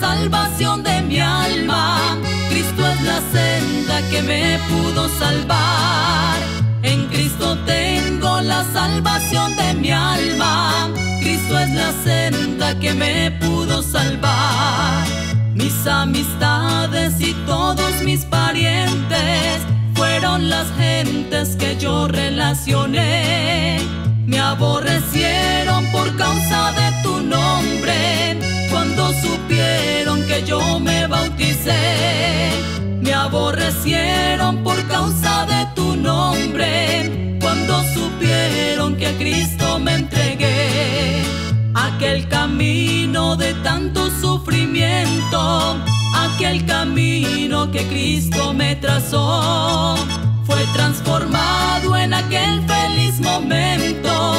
Salvación de mi alma, Cristo es la senda que me pudo salvar. En Cristo tengo la salvación de mi alma, Cristo es la senda que me pudo salvar. Mis amistades y todos mis parientes fueron las gentes que yo relacioné. Me aborrecieron por aborrecieron por causa de tu nombre cuando supieron que a Cristo me entregué. Aquel camino de tanto sufrimiento, aquel camino que Cristo me trazó, fue transformado en aquel feliz momento,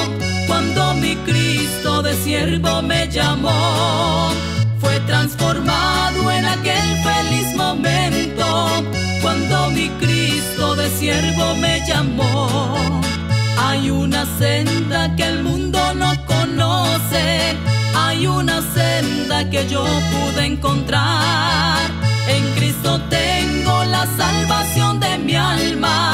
cuando mi Cristo de siervo me llamó. Fue transformado en Siervo me llamó. Hay una senda que el mundo no conoce, hay una senda que yo pude encontrar. En Cristo tengo la salvación de mi alma,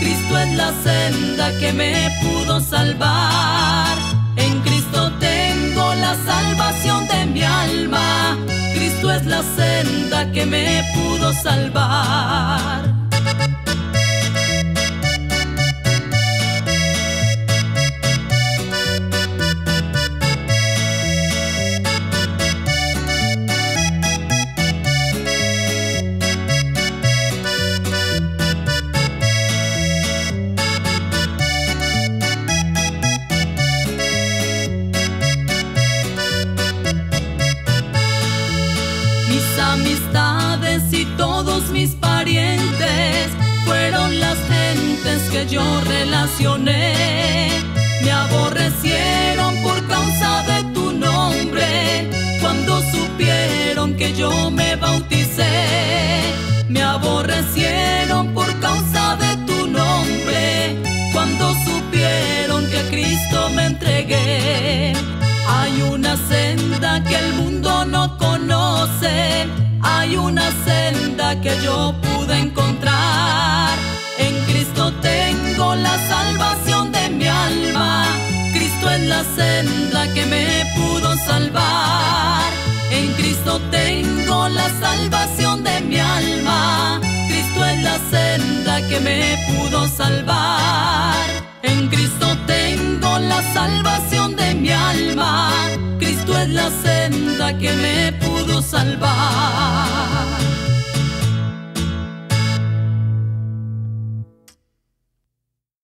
Cristo es la senda que me pudo salvar. En Cristo tengo la salvación de mi alma, Cristo es la senda que me pudo salvar. Yo relacioné. Me aborrecieron por causa de tu nombre cuando supieron que yo me bauticé. Me aborrecieron por causa de tu nombre cuando supieron que a Cristo me entregué. Hay una senda que el mundo no conoce, hay una senda que yo pude encontrar. La senda que me pudo salvar. En Cristo tengo la salvación de mi alma, Cristo es la senda que me pudo salvar. En Cristo tengo la salvación de mi alma, Cristo es la senda que me pudo salvar.